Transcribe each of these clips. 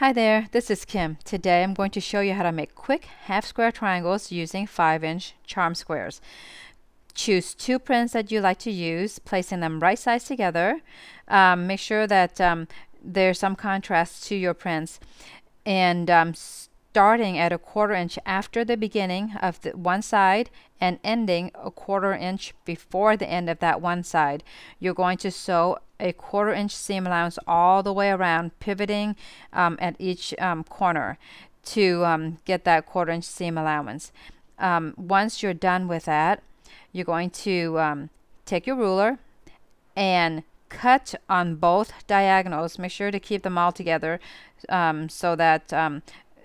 Hi there, this is Kim. Today I'm going to show you how to make quick half square triangles using 5 inch charm squares. Choose two prints that you like to use, placing them right sides together. Um, make sure that um, there's some contrast to your prints. And um, starting at a quarter inch after the beginning of the one side and ending a quarter inch before the end of that one side. You're going to sew a quarter inch seam allowance all the way around, pivoting um, at each um, corner to um, get that quarter inch seam allowance. Um, once you're done with that, you're going to um, take your ruler and cut on both diagonals. Make sure to keep them all together um, so that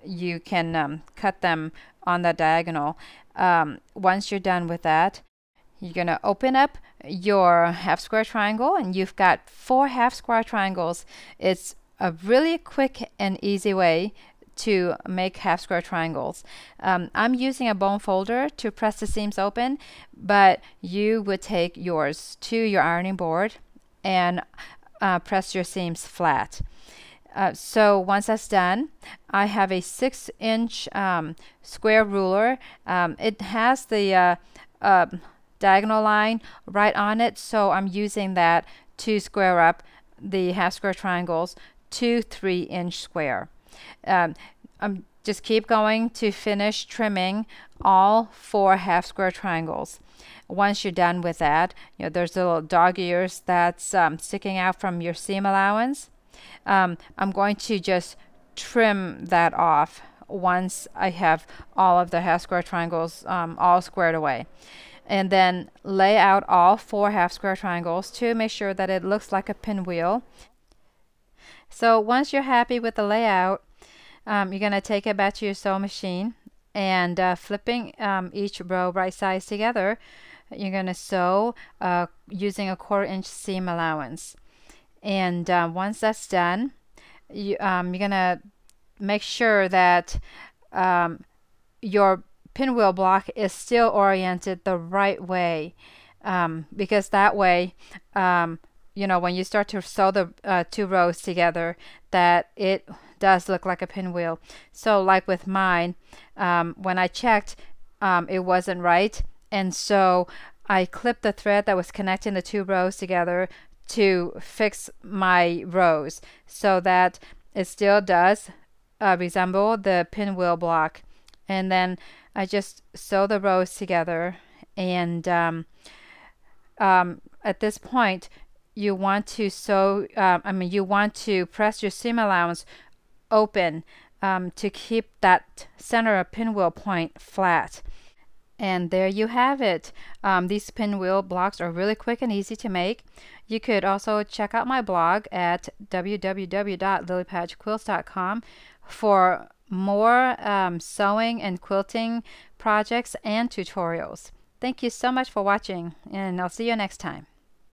you can um, cut them on the diagonal. Um, once you're done with that, you're going to open up your half square triangle and you've got four half square triangles. It's a really quick and easy way to make half square triangles. Um, I'm using a bone folder to press the seams open, but you would take yours to your ironing board and uh, press your seams flat. Uh, so once that's done, I have a six inch um, square ruler. Um, it has the uh, uh, diagonal line right on it, so I'm using that to square up the half square triangles to three inch square. Um, I'm just keep going to finish trimming all four half square triangles. Once you're done with that, you know, there's little dog ears that's um, sticking out from your seam allowance um, I'm going to just trim that off once I have all of the half square triangles um, all squared away. And then lay out all four half square triangles to make sure that it looks like a pinwheel. So once you're happy with the layout, um, you're going to take it back to your sewing machine and uh, flipping um, each row right sides together, you're going to sew uh, using a quarter inch seam allowance. And uh, once that's done, you, um, you're going to make sure that um, your pinwheel block is still oriented the right way. Um, because that way um, you know when you start to sew the uh, two rows together that it does look like a pinwheel. So like with mine um, when I checked um, it wasn't right. And so I clipped the thread that was connecting the two rows together to fix my rows so that it still does uh, resemble the pinwheel block. And then I just sew the rows together and um, um, at this point you want to sew um, I mean you want to press your seam allowance open um, to keep that center of pinwheel point flat and there you have it. Um, these pinwheel blocks are really quick and easy to make. You could also check out my blog at www.lilypatchquilts.com for more um, sewing and quilting projects and tutorials. Thank you so much for watching and I'll see you next time.